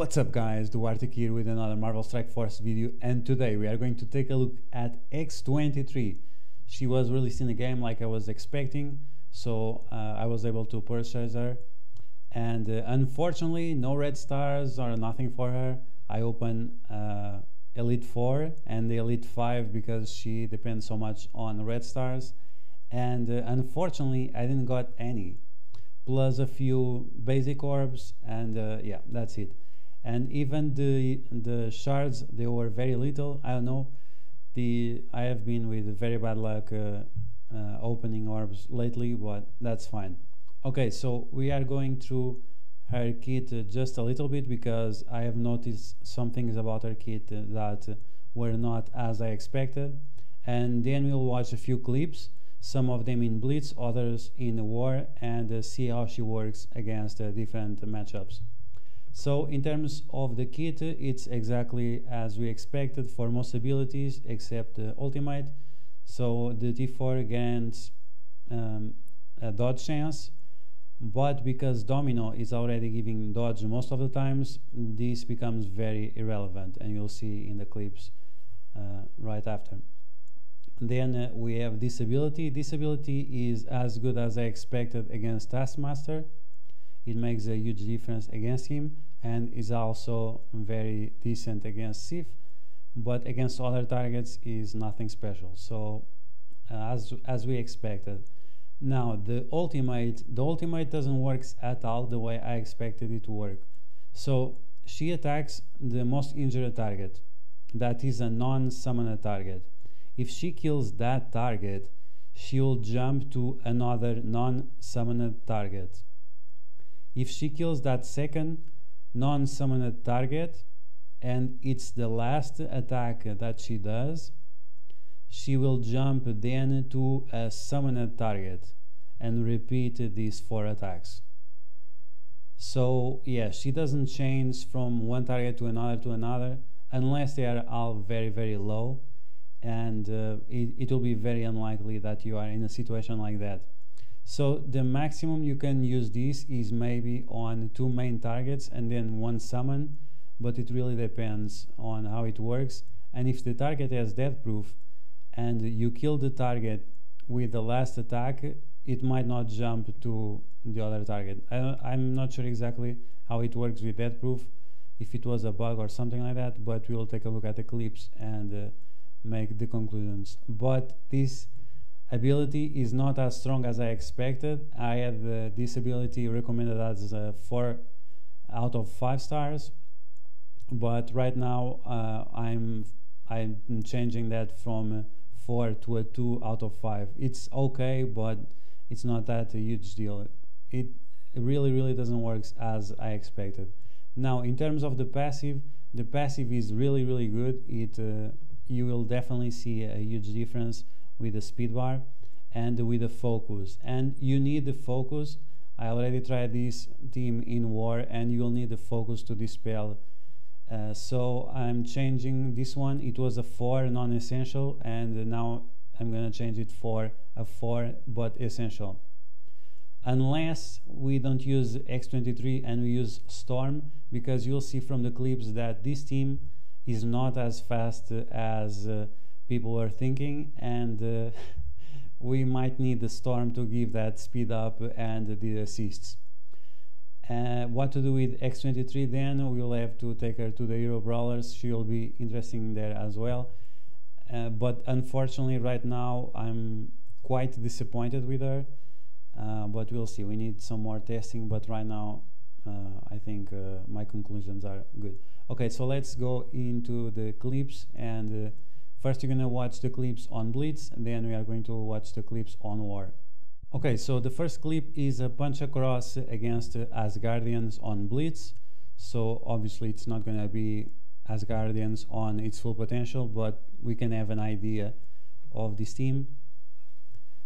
What's up guys, DuArktik here with another Marvel Strike Force video and today we are going to take a look at X-23. She was released in the game like I was expecting, so uh, I was able to purchase her and uh, unfortunately no red stars or nothing for her. I open uh, Elite 4 and the Elite 5 because she depends so much on red stars and uh, unfortunately I didn't got any plus a few basic orbs and uh, yeah that's it and even the the shards they were very little. I don't know. The i have been with very bad luck uh, uh, opening orbs lately but that's fine. Okay so we are going through her kit uh, just a little bit because i have noticed some things about her kit uh, that were not as i expected. And then we'll watch a few clips some of them in blitz others in war and uh, see how she works against uh, different matchups so in terms of the kit, it's exactly as we expected for most abilities except the ultimate. So the T4 grants um, a dodge chance, but because Domino is already giving dodge most of the times, this becomes very irrelevant and you'll see in the clips uh, right after. Then uh, we have disability. Disability is as good as I expected against Taskmaster it makes a huge difference against him and is also very decent against Sif but against other targets is nothing special. So uh, as as we expected. Now the ultimate the ultimate doesn't work at all the way I expected it to work. So she attacks the most injured target. That is a non-summoner target. If she kills that target she will jump to another non-summoner target if she kills that second non-summoned target and it's the last attack that she does, she will jump then to a summoned target and repeat these four attacks. So yeah, she doesn't change from one target to another to another unless they are all very very low and uh, it, it will be very unlikely that you are in a situation like that. So the maximum you can use this is maybe on two main targets and then one summon, but it really depends on how it works. And if the target has death proof and you kill the target with the last attack, it might not jump to the other target. I am not sure exactly how it works with death proof, if it was a bug or something like that, but we will take a look at the clips and uh, make the conclusions. But this ability is not as strong as I expected. I had the, disability recommended as a 4 out of 5 stars, but right now uh, I'm I'm changing that from 4 to a 2 out of 5. It's okay, but it's not that a huge deal. It really really doesn't work as I expected. Now in terms of the passive, the passive is really really good. It uh, you will definitely see a huge difference with the speed bar and with the focus. And you need the focus. I already tried this team in war and you'll need the focus to dispel. Uh, so I'm changing this one. It was a 4 non-essential and now I'm gonna change it for a 4 but essential. Unless we don't use X23 and we use Storm because you'll see from the clips that this team is not as fast as uh, people are thinking and uh, we might need the storm to give that speed up and the assists. Uh, what to do with X23 then, we'll have to take her to the Hero Brawlers, she'll be interesting there as well. Uh, but unfortunately right now I'm quite disappointed with her, uh, but we'll see, we need some more testing, but right now uh, I think uh, my conclusions are good. Okay, so let's go into the clips and First, you're to watch the clips on Blitz, and then we are going to watch the clips on War. Okay, so the first clip is a punch across against Asgardians on Blitz. So obviously it's not to be Asgardians on its full potential, but we can have an idea of this team.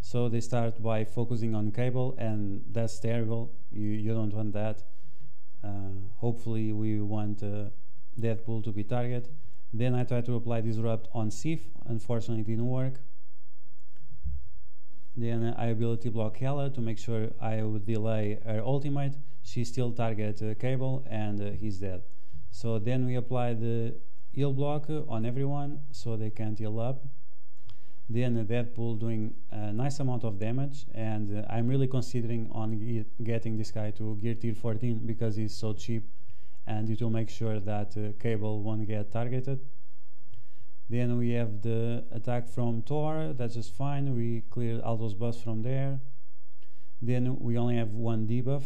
So they start by focusing on Cable, and that's terrible. You, you don't want that. Uh, hopefully we want uh, Deadpool to be target. Then I tried to apply disrupt on Sif. Unfortunately, it didn't work. Then I ability block Hela to make sure I would delay her ultimate. She still target uh, Cable and uh, he's dead. So then we apply the heal block on everyone so they can't heal up. Then Deadpool doing a nice amount of damage and uh, I'm really considering on getting this guy to gear tier 14 because he's so cheap and it will make sure that uh, Cable won't get targeted. Then we have the attack from Thor, that's just fine, we cleared all those buffs from there. Then we only have one debuff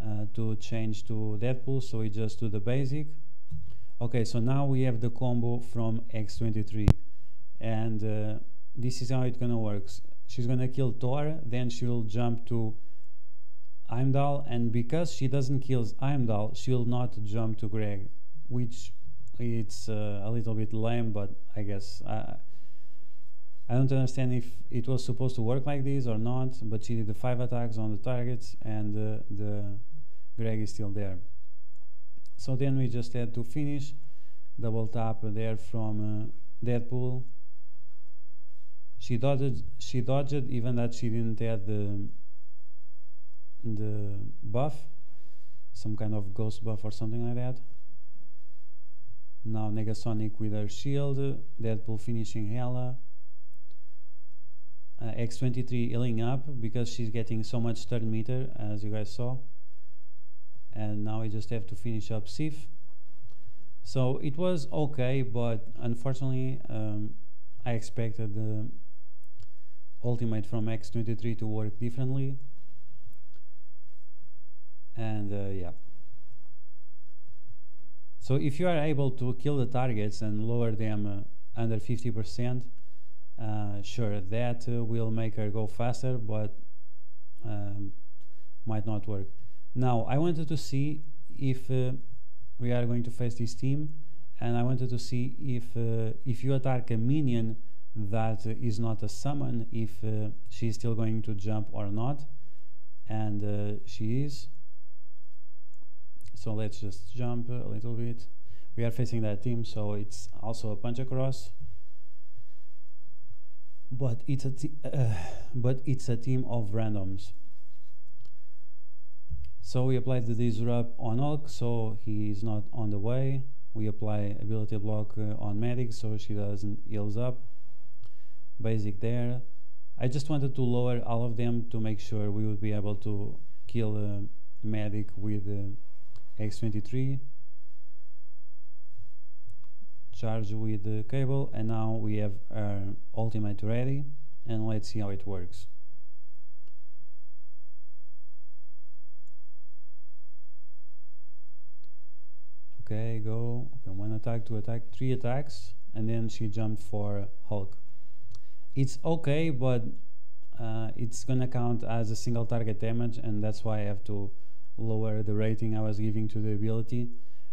uh, to change to Deadpool, so we just do the basic. Okay, so now we have the combo from X23 and uh, this is how it's gonna work. She's gonna kill Thor, then she will jump to Heimdall, and because she doesn't kill Heimdall, she will not jump to Greg, which it's uh, a little bit lame, but I guess I, I don't understand if it was supposed to work like this or not. But she did the five attacks on the targets, and uh, the Greg is still there. So then we just had to finish double tap there from uh, Deadpool. She dodged. She dodged even that she didn't have the the buff, some kind of ghost buff or something like that. Now Negasonic with her shield, Deadpool finishing Hela. Uh, X23 healing up because she's getting so much turn meter as you guys saw. And now I just have to finish up Sif. So it was okay, but unfortunately um, I expected the ultimate from X23 to work differently. And uh, yeah. So if you are able to kill the targets and lower them uh, under 50%, uh, sure, that uh, will make her go faster, but um, might not work. Now, I wanted to see if uh, we are going to face this team, and I wanted to see if uh, if you attack a minion that is not a summon, if uh, she's still going to jump or not, and she is. So let's just jump a little bit. We are facing that team, so it's also a punch across. But it's a uh, but it's a team of randoms. So we apply the disrupt on Hulk, so he is not on the way. We apply ability block uh, on Medic, so she doesn't heals up. Basic there. I just wanted to lower all of them to make sure we would be able to kill uh, Medic with uh, X23 charge with the cable and now we have our ultimate ready and let's see how it works. Okay go. Okay one attack two attack three attacks and then she jumped for Hulk. It's okay but uh, it's gonna count as a single target damage and that's why I have to lower the rating I was giving to the ability.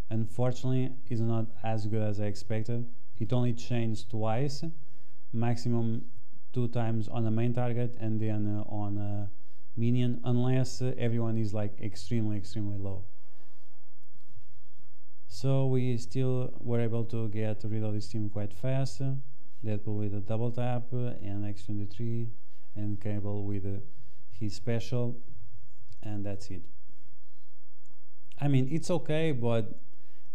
Unfortunately, it's not as good as I expected. It only changed twice, maximum two times on the main target and then uh, on a minion, unless uh, everyone is like extremely, extremely low. So we still were able to get rid of this team quite fast. Deadpool with a double tap and X23 and Cable with uh, his special and that's it. I mean, it's okay, but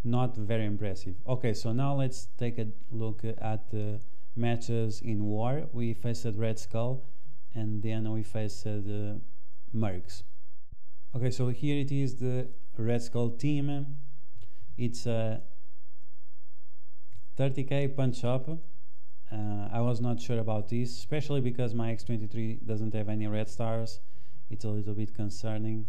not very impressive. Okay, so now let's take a look at the matches in war. We faced Red Skull and then we faced the Mercs. Okay, so here it is the Red Skull team. It's a 30k punch up. Uh, I was not sure about this, especially because my X23 doesn't have any red stars. It's a little bit concerning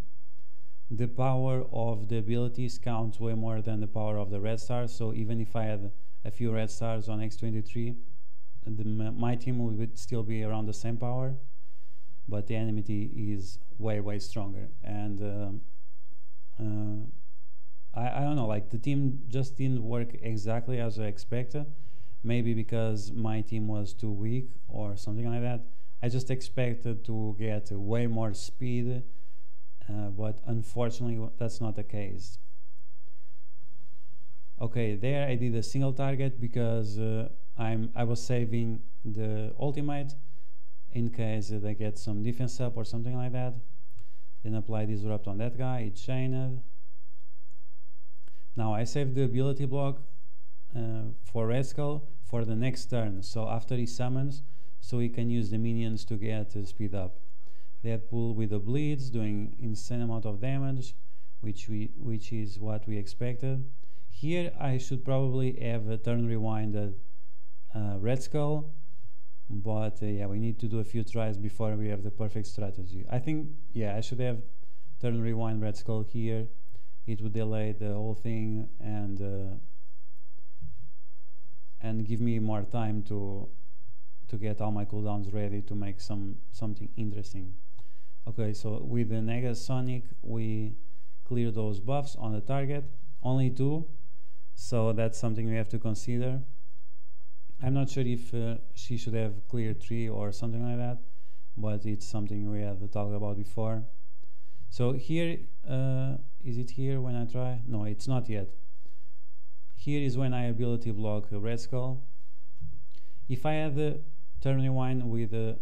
the power of the abilities counts way more than the power of the red stars. So even if I had a few red stars on X23, the, my team would still be around the same power, but the enemy is way way stronger. And uh, uh, I, I don't know, like the team just didn't work exactly as I expected. Maybe because my team was too weak or something like that. I just expected to get way more speed uh, but unfortunately that's not the case. Okay, there I did a single target because uh, I'm I was saving the ultimate in case they get some defense up or something like that. Then apply disrupt on that guy, it chained. Now I saved the ability block uh, for Skull for the next turn. So after he summons, so he can use the minions to get uh, speed up. Deadpool with the bleeds, doing insane amount of damage, which we which is what we expected. Here I should probably have a turn rewinded uh, Red Skull, but uh, yeah, we need to do a few tries before we have the perfect strategy. I think yeah, I should have turn rewind Red Skull here. It would delay the whole thing and uh, and give me more time to to get all my cooldowns ready to make some something interesting. Okay, so with the Negasonic we clear those buffs on the target, only two, so that's something we have to consider. I'm not sure if uh, she should have cleared three or something like that, but it's something we have talked about before. So here, uh, is it here when I try? No, it's not yet. Here is when I ability block Red Skull. If I had the turn rewind with the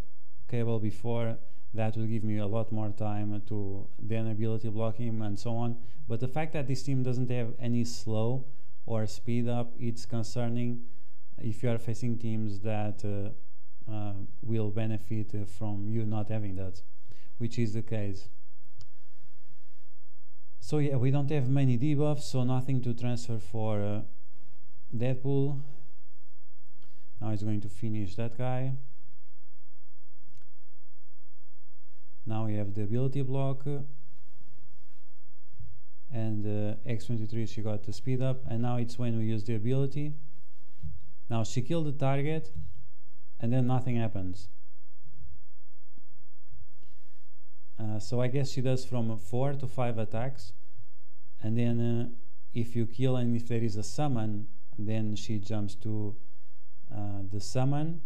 cable before, that will give me a lot more time to then ability block him and so on. But the fact that this team doesn't have any slow or speed up, it's concerning if you are facing teams that uh, uh, will benefit from you not having that, which is the case. So yeah, we don't have many debuffs, so nothing to transfer for uh, Deadpool. Now he's going to finish that guy. Now we have the ability block. And uh, X23, she got the speed up. And now it's when we use the ability. Now she killed the target, and then nothing happens. Uh, so I guess she does from 4 to 5 attacks and then uh, if you kill and if there is a summon then she jumps to uh, the summon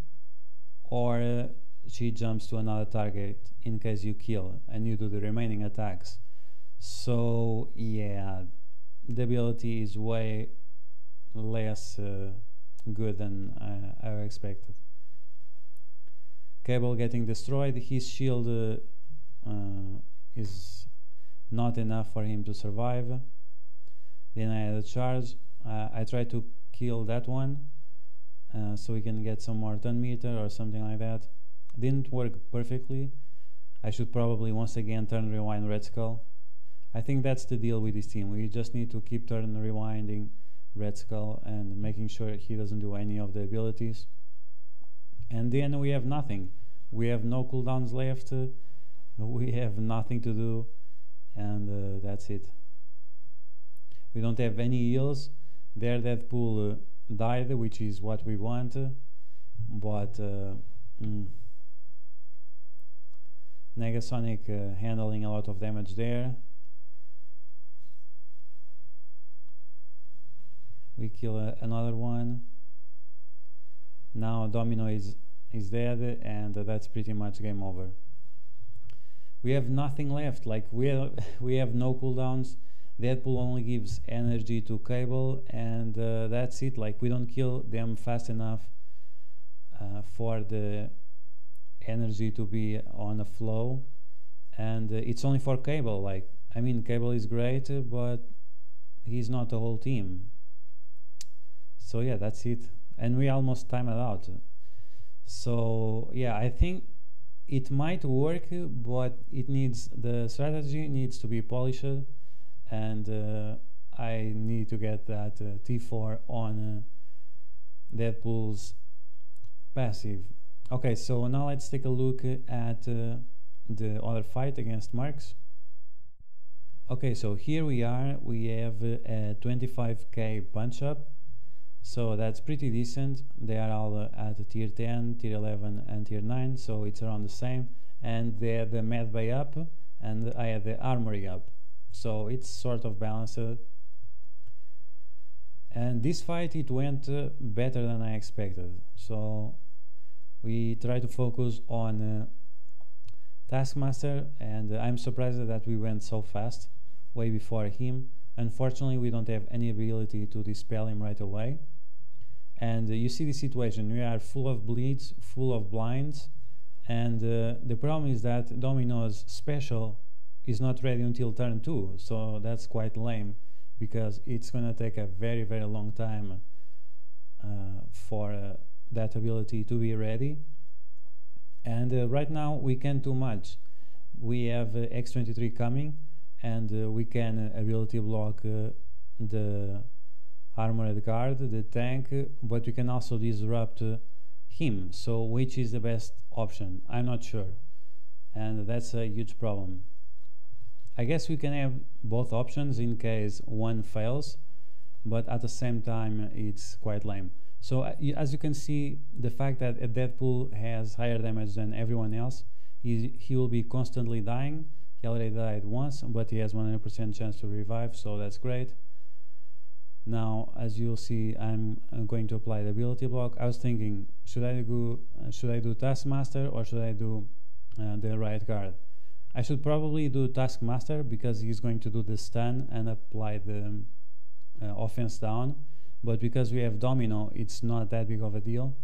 or she jumps to another target in case you kill and you do the remaining attacks so yeah the ability is way less uh, good than I, I expected Cable getting destroyed his shield uh, uh, is not enough for him to survive. Then I had a charge. Uh, I tried to kill that one uh, so we can get some more turn meter or something like that. Didn't work perfectly. I should probably once again turn rewind Red Skull. I think that's the deal with this team. We just need to keep turn rewinding Red Skull and making sure he doesn't do any of the abilities. And then we have nothing. We have no cooldowns left. We have nothing to do and uh, that's it we don't have any heals their Deadpool uh, died which is what we want but uh, mm, Negasonic uh, handling a lot of damage there we kill uh, another one now Domino is is dead and uh, that's pretty much game over we have nothing left. Like we have, we have no cooldowns. Deadpool only gives energy to Cable, and uh, that's it. Like we don't kill them fast enough uh, for the energy to be on a flow, and uh, it's only for Cable. Like I mean, Cable is great, but he's not the whole team. So yeah, that's it. And we almost time it out. So yeah, I think it might work, but it needs the strategy needs to be polished, and uh, I need to get that uh, T4 on uh, Deadpool's passive. Okay, so now let's take a look at uh, the other fight against Mercs. Okay, so here we are. We have a 25k punch up so that's pretty decent. They are all uh, at tier 10, tier 11 and tier 9, so it's around the same. And they had the med bay up and I had the armory up. So it's sort of balanced. And this fight, it went uh, better than I expected. So we try to focus on uh, Taskmaster and uh, I'm surprised that we went so fast, way before him. Unfortunately, we don't have any ability to dispel him right away and uh, you see the situation we are full of bleeds full of blinds and uh, the problem is that domino's special is not ready until turn 2 so that's quite lame because it's going to take a very very long time uh, for uh, that ability to be ready. And uh, right now we can't do much. We have uh, x23 coming and uh, we can ability block the armored guard the tank but we can also disrupt him. So which is the best option? I'm not sure. And that's a huge problem. I guess we can have both options in case one fails, but at the same time it's quite lame. So uh, as you can see, the fact that a Deadpool has higher damage than everyone else, he, he will be constantly dying. He already died once, but he has 100% chance to revive, so that's great. Now, as you'll see, I'm uh, going to apply the ability block. I was thinking, should I do uh, should I do Taskmaster or should I do uh, the Riot Guard? I should probably do Taskmaster because he's going to do the stun and apply the uh, offense down. But because we have Domino, it's not that big of a deal.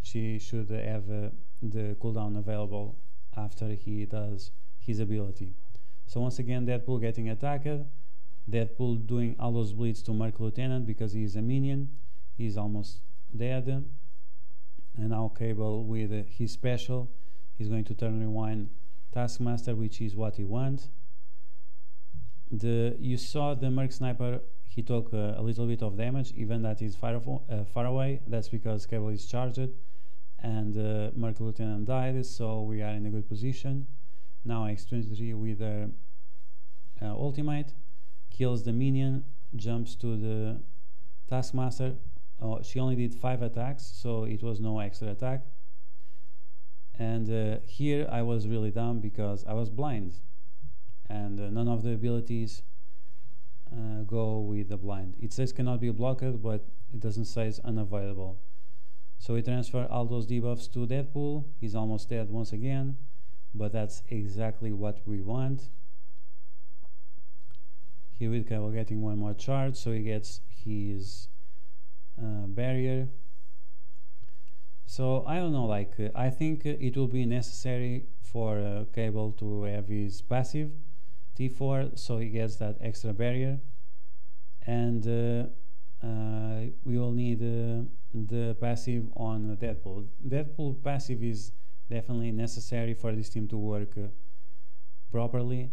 She should have uh, the cooldown available after he does his ability. So once again, Deadpool getting attacked. Deadpool doing all those bleeds to Merc Lieutenant because he is a minion. He's almost dead. And now Cable with uh, his special. He's going to turn rewind Taskmaster, which is what he wants. The you saw the Merc Sniper. He took uh, a little bit of damage, even that is far, uh, far away. That's because Cable is charged, and uh, Merc Lieutenant died, so we are in a good position. Now X23 with her uh, ultimate kills the minion, jumps to the Taskmaster. Oh, she only did five attacks, so it was no extra attack and uh, here I was really dumb because I was blind and uh, none of the abilities uh, go with the blind. It says cannot be blocked but it doesn't say it's unavailable. So we transfer all those debuffs to Deadpool. He's almost dead once again but that's exactly what we want. Here we go getting one more charge so he gets his uh, barrier so I don't know, like uh, I think it will be necessary for uh, Cable to have his passive T4, so he gets that extra barrier, and uh, uh, we will need uh, the passive on Deadpool. Deadpool passive is definitely necessary for this team to work properly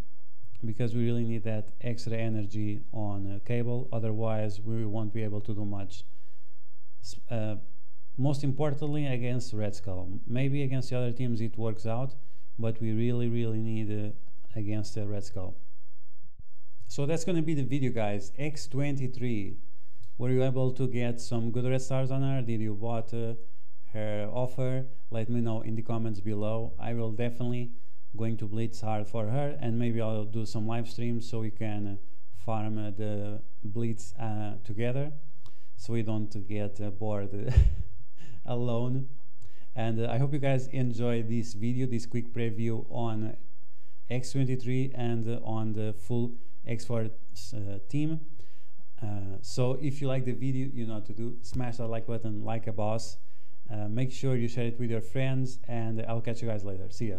because we really need that extra energy on Cable. Otherwise, we won't be able to do much most importantly against Red Skull. Maybe against the other teams it works out, but we really, really need uh, against the Red Skull. So that's going to be the video, guys. X23. Were you able to get some good red stars on her? Did you bought uh, her offer? Let me know in the comments below. I will definitely going to blitz hard for her and maybe I'll do some live streams so we can uh, farm uh, the blitz uh, together so we don't get uh, bored alone. And uh, I hope you guys enjoy this video, this quick preview on X23 and uh, on the full X-Force uh, team. Uh, so if you like the video, you know what to do. Smash that like button like a boss. Make sure you share it with your friends and I'll catch you guys later. See ya.